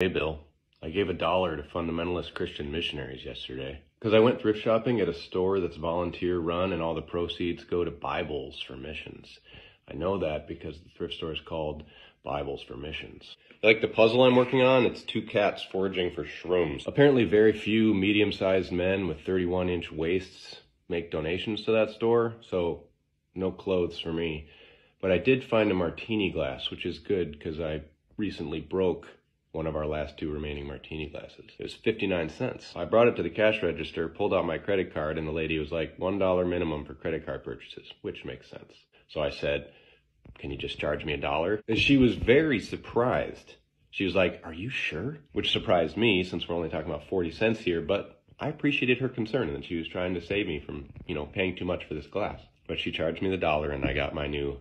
Hey, Bill. I gave a dollar to fundamentalist Christian missionaries yesterday because I went thrift shopping at a store that's volunteer run and all the proceeds go to Bibles for missions. I know that because the thrift store is called Bibles for Missions. Like the puzzle I'm working on, it's two cats foraging for shrooms. Apparently, very few medium sized men with 31 inch waists make donations to that store, so no clothes for me. But I did find a martini glass, which is good because I recently broke one of our last two remaining martini glasses. It was 59 cents. I brought it to the cash register, pulled out my credit card, and the lady was like, $1 minimum for credit card purchases, which makes sense. So I said, Can you just charge me a dollar? And she was very surprised. She was like, Are you sure? Which surprised me since we're only talking about 40 cents here, but I appreciated her concern and that she was trying to save me from, you know, paying too much for this glass. But she charged me the dollar and I got my new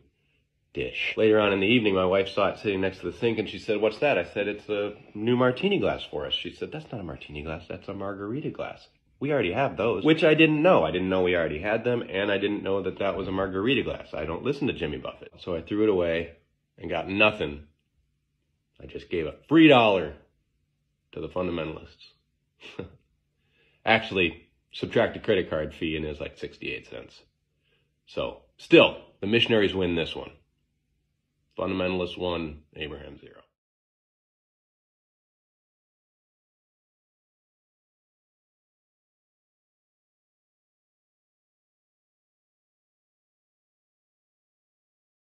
dish. Later on in the evening, my wife saw it sitting next to the sink and she said, What's that? I said, It's a new martini glass for us. She said, That's not a martini glass, that's a margarita glass. We already have those, which I didn't know. I didn't know we already had them, and I didn't know that that was a margarita glass. I don't listen to Jimmy Buffett. So I threw it away and got nothing. I just gave a free dollar to the fundamentalists. Actually, subtract the credit card fee and it's like 68 cents. So, still, the missionaries win this one. Fundamentalists one, Abraham zero.